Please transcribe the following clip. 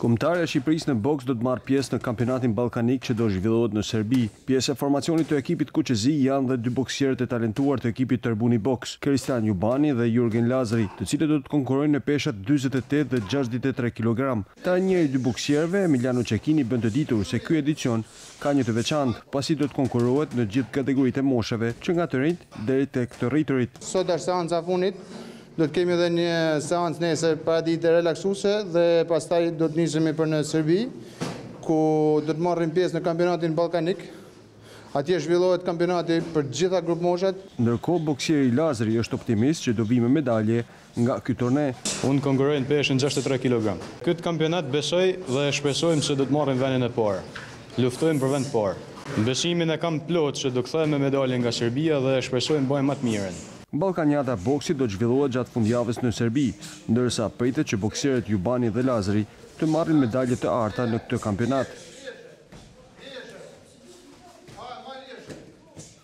Kombëtarja e Shqipërisë në boks do të marrë pjesë në Kampionatin Ballkanik që do zhvillohet në Serbi. Pjesë e formacionit të ekipit kuqezi janë dhe dy boksierët e talentuar të ekipit Tërbuni Boks, Kristian Jubani dhe Jurgen Lazri, të cilët do të konkurrojnë në peshat dyzet e tetë dhe gjashtëdhjetë e tre kilogramë. Trajneri i dy boksierëve, Emiljano Çekini bën të ditur se ky edicion ka një të veçantë, pasi do të konkurrohet në të gjithë kategoritë e moshave, që nga të rinjtë deri tek të rriturit. Sot është seanca e fundit, do të kemi edhe një seancë nesër paraditë relaksuese dhe pastaj do të nisemi për në Serbi, ku do të marrim pjesë në kampionatin ballkanik. Atje zhvillohet kampionati për të gjitha grupmoshat. Ndërkohë, boksieri Lazri është optimist që do vijë me medalje, nga ky turne. Unë konkurroj në peshën gjashtëdhjetë e tre kilogramë. Këtë kampionat besoj dhe shpresojmë se do të marrim vendin e parë. Luftojmë për vend të parë. Besimin e kam të plotë se do kthehem me medalje nga Serbia dhe shpresojmë të bëjmë ma të mirën. Ballkaniada e boksit do të zhvillohet gjatë fundjavës në Serbi, ndërsa pritet që boksierët Jubani dhe Lazri të marrin medalje të arta në këtë kampionat.